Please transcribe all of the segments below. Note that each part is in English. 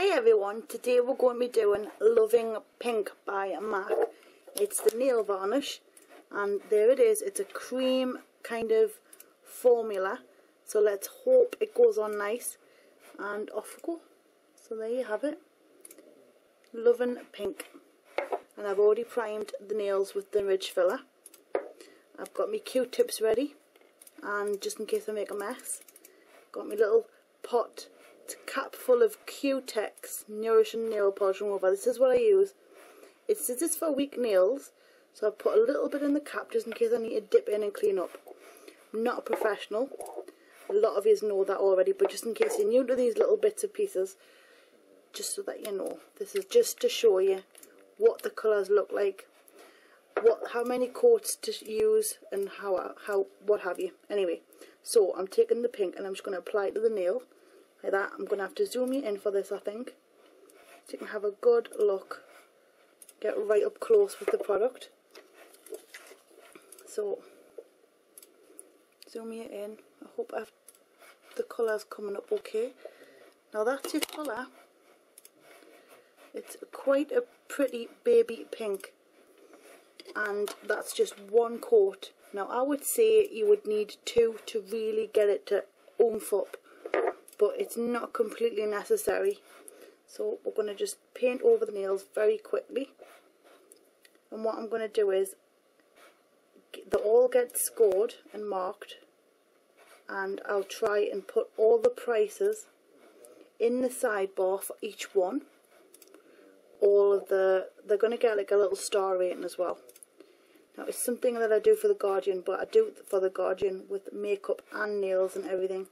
Hi everyone, today we're going to be doing Loving Pink by MAC. It's the nail varnish and there it is, it's a cream kind of formula. So let's hope it goes on nice and off we go. So there you have it, Loving Pink. And I've already primed the nails with the ridge filler. I've got my Q-tips ready and just in case I make a mess, got my little pot cap full of Cutex Nourishing Nail Polish Remover. This is what I use. It says it's for weak nails, so I've put a little bit in the cap just in case I need to dip in and clean up. I'm not a professional. A lot of you know that already, but just in case you're new to these little bits of pieces, just so that you know. This is just to show you what the colours look like, what how many coats to use, and how how what have you. Anyway, so I'm taking the pink and I'm just going to apply it to the nail like that. I'm going to have to zoom you in for this I think. So you can have a good look. Get right up close with the product. So zoom you in. I hope I've, the colour's coming up okay. Now that's your colour it's quite a pretty baby pink. And that's just one coat. Now I would say you would need two to really get it to oomph up but it's not completely necessary. So we're going to just paint over the nails very quickly. And what I'm going to do is they all get scored and marked and I'll try and put all the prices in the sidebar for each one. All of the they're going to get like a little star rating as well. Now it's something that I do for the Guardian but I do it for the Guardian with makeup and nails and everything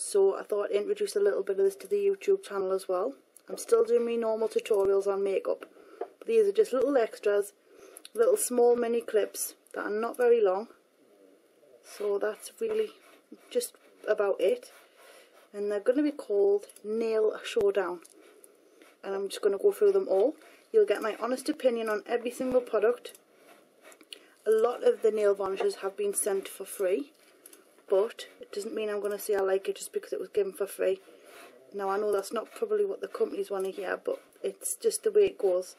so I thought I'd introduce a little bit of this to the YouTube channel as well. I'm still doing my normal tutorials on makeup, these are just little extras, little small mini clips that are not very long. So that's really just about it. And they're going to be called Nail Showdown. And I'm just going to go through them all. You'll get my honest opinion on every single product. A lot of the nail varnishes have been sent for free but it doesn't mean I'm going to say I like it just because it was given for free. Now I know that's not probably what the companies want to hear, but it's just the way it goes.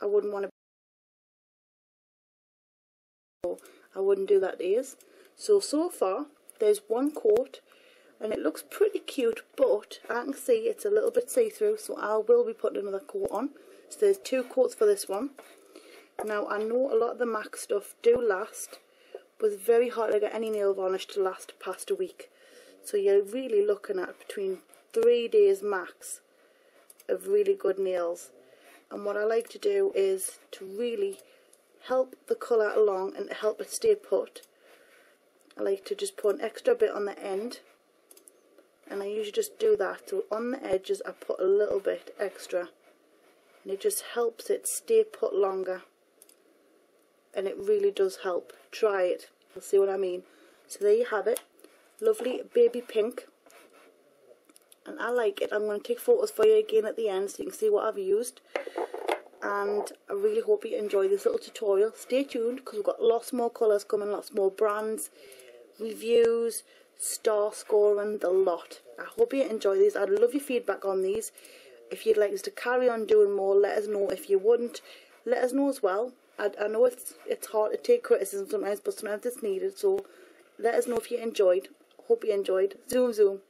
I wouldn't want to. I wouldn't do that these. So so far there's one coat and it looks pretty cute but I can see it's a little bit see-through so I will be putting another coat on. So there's two coats for this one. Now I know a lot of the MAC stuff do last was very hard to get any nail varnish to last past a week. So you're really looking at between three days max of really good nails. And what I like to do is to really help the colour along and help it stay put. I like to just put an extra bit on the end and I usually just do that so on the edges I put a little bit extra and it just helps it stay put longer and it really does help try it you'll see what I mean? So there you have it. Lovely baby pink. And I like it. I'm going to take photos for you again at the end so you can see what I've used. And I really hope you enjoy this little tutorial. Stay tuned because we've got lots more colours coming lots more brands reviews star scoring the lot. I hope you enjoy these. I'd love your feedback on these. If you'd like us to carry on doing more let us know. If you wouldn't let us know as well I, I know it's it's hard to take criticism sometimes, but sometimes it's needed. So let us know if you enjoyed. Hope you enjoyed. Zoom zoom.